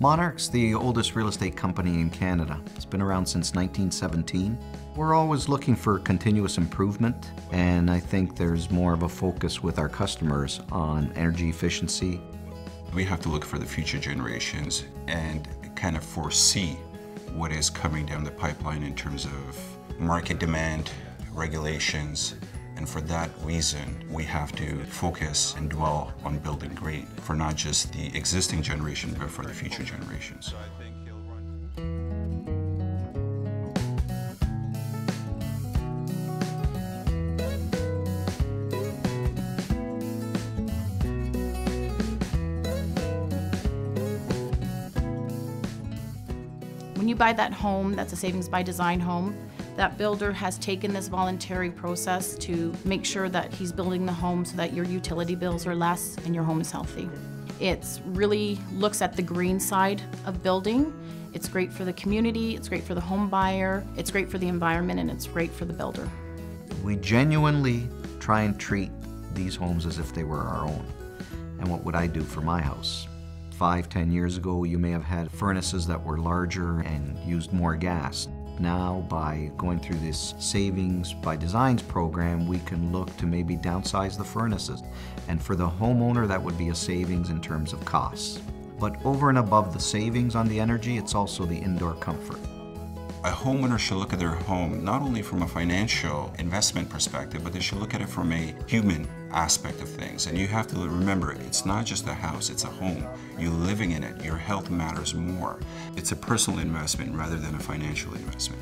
Monarch's the oldest real estate company in Canada. It's been around since 1917. We're always looking for continuous improvement, and I think there's more of a focus with our customers on energy efficiency. We have to look for the future generations and kind of foresee what is coming down the pipeline in terms of market demand, regulations, and for that reason, we have to focus and dwell on building great for not just the existing generation, but for the future generations. When you buy that home, that's a Savings by Design home, that builder has taken this voluntary process to make sure that he's building the home so that your utility bills are less and your home is healthy. It really looks at the green side of building. It's great for the community, it's great for the home buyer, it's great for the environment, and it's great for the builder. We genuinely try and treat these homes as if they were our own. And what would I do for my house? Five, ten years ago, you may have had furnaces that were larger and used more gas. Now, by going through this Savings by Designs program, we can look to maybe downsize the furnaces. And for the homeowner, that would be a savings in terms of costs. But over and above the savings on the energy, it's also the indoor comfort. A homeowner should look at their home not only from a financial investment perspective, but they should look at it from a human aspect of things. And you have to remember, it's not just a house, it's a home. You're living in it, your health matters more. It's a personal investment rather than a financial investment.